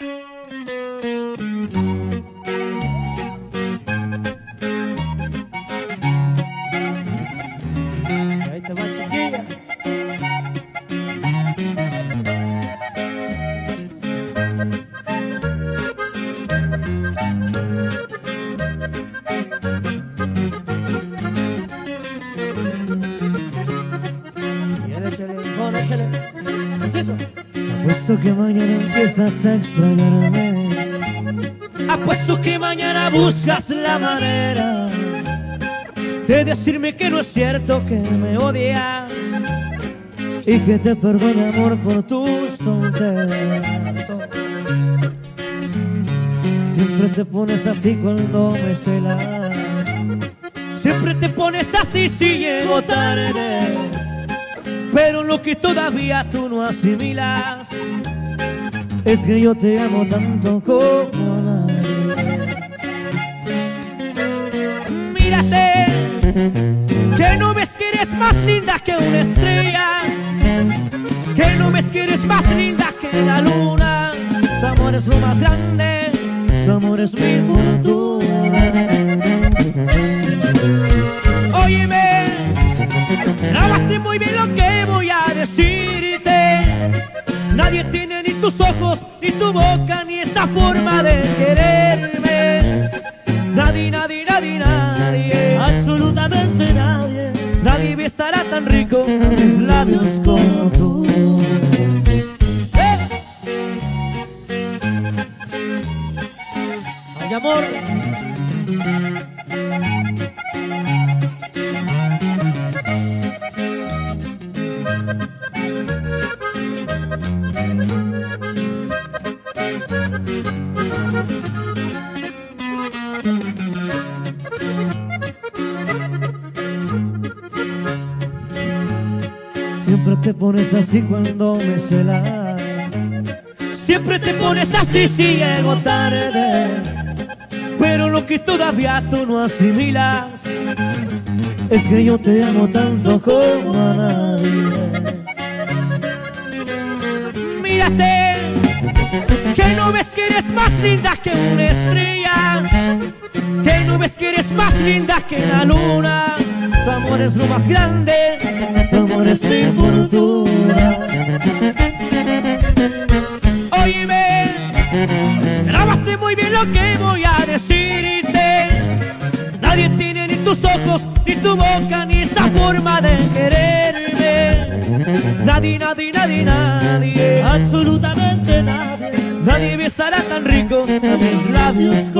Échale, échale, échale. ¿Es eso? Apuesto que mañana empiezas a extrañarme. Apuesto que mañana buscas la manera de decirme que no es cierto que me odias y que te perdone amor por tus tonterías. Siempre te pones así cuando me celas. Siempre te pones así si llego tarde. Pero lo que todavía tú no asimilas es que yo te amo tanto como a nadie. Mírate, que no ves que eres más linda que una estrella, que no ves que eres más linda que la luna. Tu amor es lo más grande, tu amor es mi fortuna. Óyeme, grabaste muy bien lo que voy a decirte. Nadie tiene ni tus ojos, ni tu boca, ni esa forma de quererme. Nadie, nadie, nadie, nadie, absolutamente nadie. Nadie besará tan rico mis labios como tú. ¡Eh! Amor. Siempre te pones así cuando me celas. Siempre te pones así si llego tarde. Pero lo que todavía tú no asimilas es que yo te amo tanto como a nadie. Mírate, que no ves que eres más linda que una estrella, que no ves que eres más linda que la luna. Tu amor es lo más grande, tu amor es mi fortuna. Óyeme, grabaste muy bien lo que voy a decirte. Nadie tiene ni tus ojos, ni tu boca, ni esa forma de quererme. Nadie, nadie, nadie, nadie, absolutamente nadie. Nadie besará tan rico a mis labios